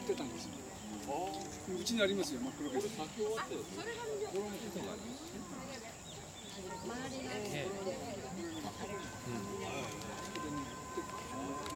ってたんですよ。うちにありますよ真っ黒けどこれも基礎があります